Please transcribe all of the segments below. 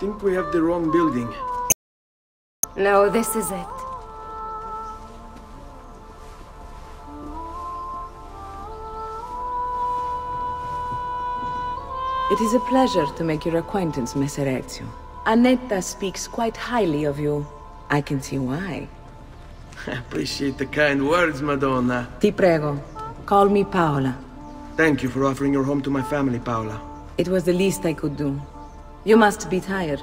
Think we have the wrong building. No, this is it. It is a pleasure to make your acquaintance, Messer Ezio. Annetta speaks quite highly of you. I can see why. I appreciate the kind words, Madonna. Ti prego, call me Paola. Thank you for offering your home to my family, Paola. It was the least I could do. You must be tired.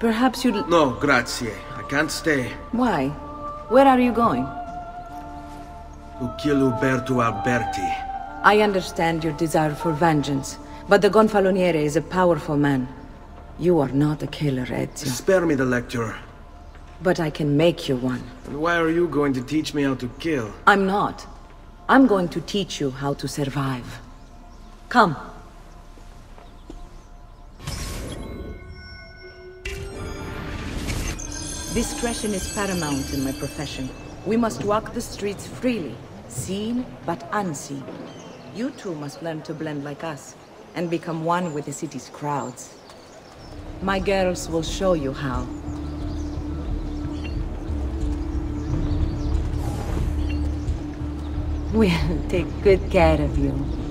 Perhaps you'd... No, grazie. I can't stay. Why? Where are you going? To kill Uberto Alberti. I understand your desire for vengeance, but the Gonfaloniere is a powerful man. You are not a killer, Ezio. Spare me the lecture. But I can make you one. And why are you going to teach me how to kill? I'm not. I'm going to teach you how to survive. Come. Discretion is paramount in my profession. We must walk the streets freely, seen but unseen. You too must learn to blend like us, and become one with the city's crowds. My girls will show you how. We'll take good care of you.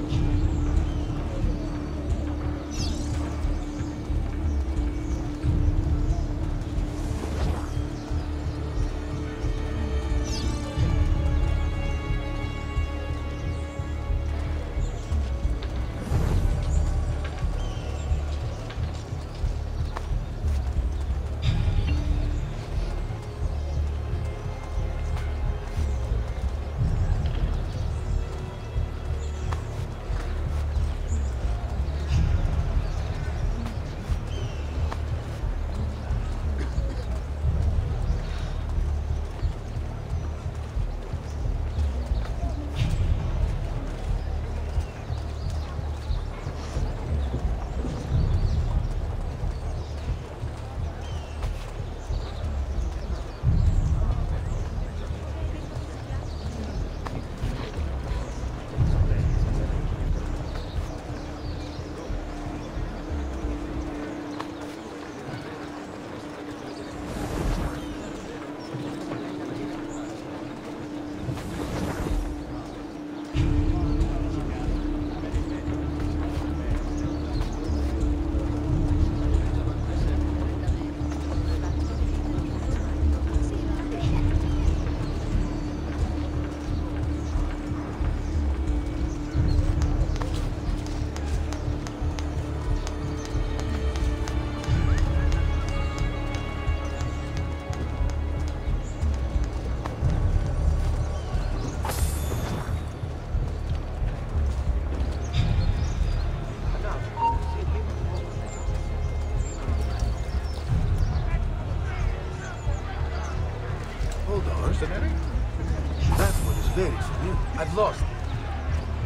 I've lost.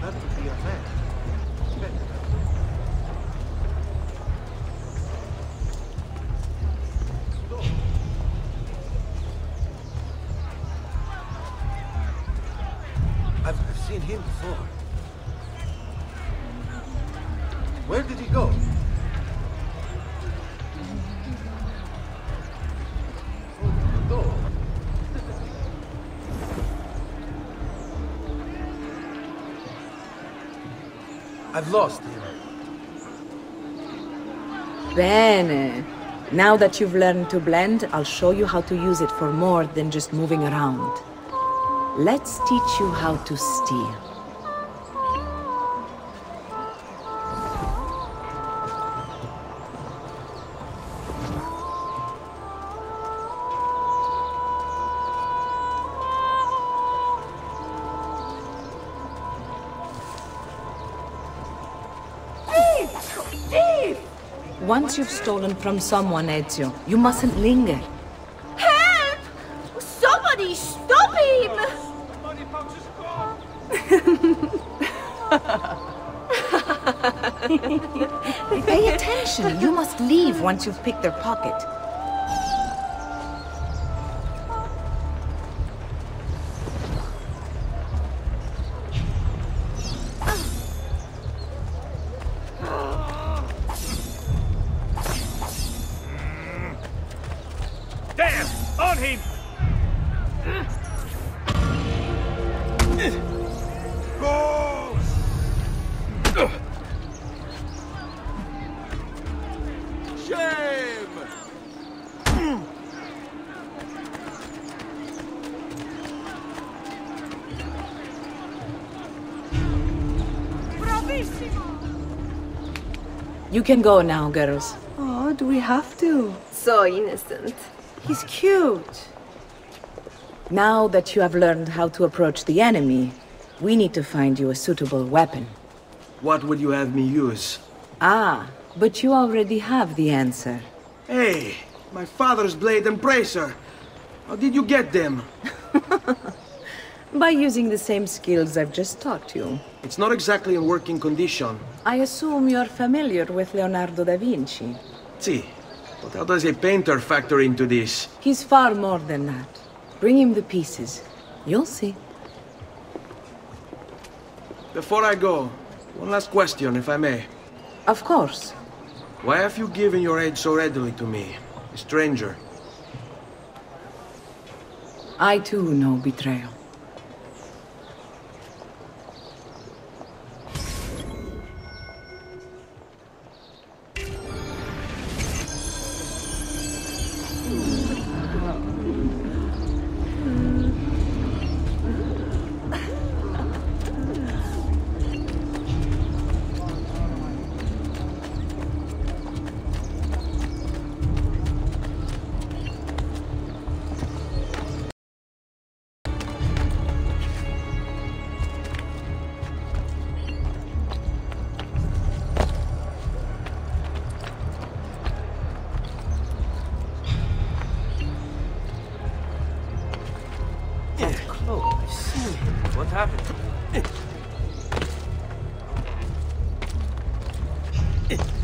That would be a man. I've seen him before. Where did he go? I've lost him. Bene. Now that you've learned to blend, I'll show you how to use it for more than just moving around. Let's teach you how to steal. Once you've stolen from someone, Ezio, you mustn't linger. Help! Somebody stop him! Pay attention. You must leave once you've picked their pocket. You can go now, girls. Oh, do we have to? So innocent. He's cute. Now that you have learned how to approach the enemy, we need to find you a suitable weapon. What would you have me use? Ah, but you already have the answer. Hey, my father's blade and bracer. How did you get them? By using the same skills I've just taught you. It's not exactly in working condition. I assume you're familiar with Leonardo da Vinci. See, but how does a painter factor into this? He's far more than that. Bring him the pieces. You'll see. Before I go, one last question, if I may. Of course. Why have you given your aid so readily to me, a stranger? I too know betrayal. Oh. it.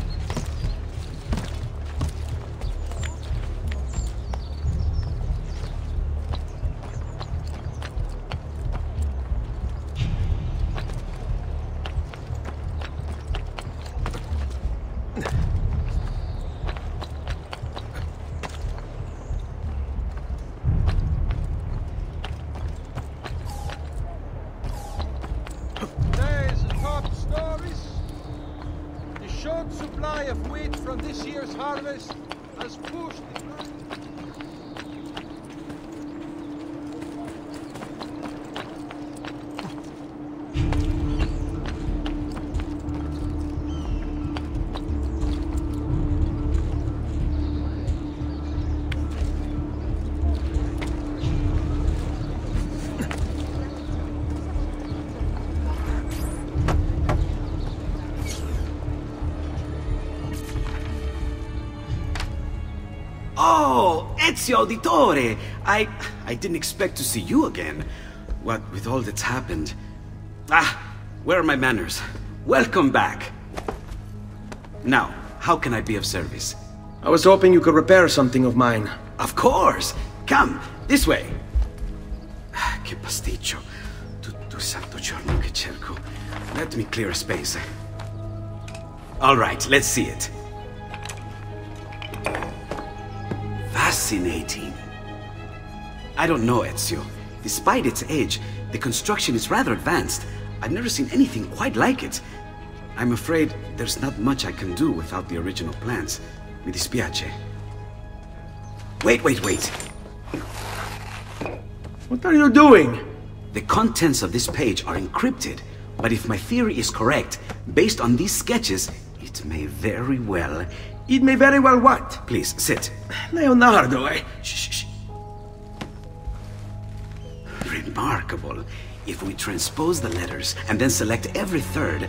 Ezio Auditore! I... I didn't expect to see you again. What with all that's happened. Ah, where are my manners? Welcome back. Now, how can I be of service? I was hoping you could repair something of mine. Of course! Come, this way! Ah, Che pasticcio. Tutto santo giorno che cerco. Let me clear a space. All right, let's see it. Fascinating. I don't know, Ezio. Despite its age, the construction is rather advanced. I've never seen anything quite like it. I'm afraid there's not much I can do without the original plans. Mi dispiace. Wait, wait, wait. What are you doing? The contents of this page are encrypted, but if my theory is correct, based on these sketches, it may very well. It may very well what? Please, sit. Leonardo, eh? Shh, shh, shh. Remarkable. If we transpose the letters and then select every third.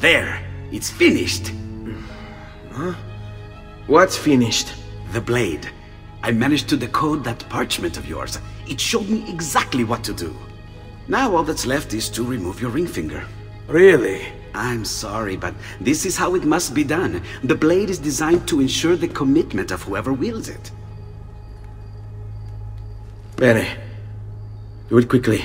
There! It's finished! Huh? What's finished? The blade. I managed to decode that parchment of yours. It showed me exactly what to do. Now all that's left is to remove your ring finger. Really? I'm sorry, but this is how it must be done. The blade is designed to ensure the commitment of whoever wields it. Bene. Do it quickly.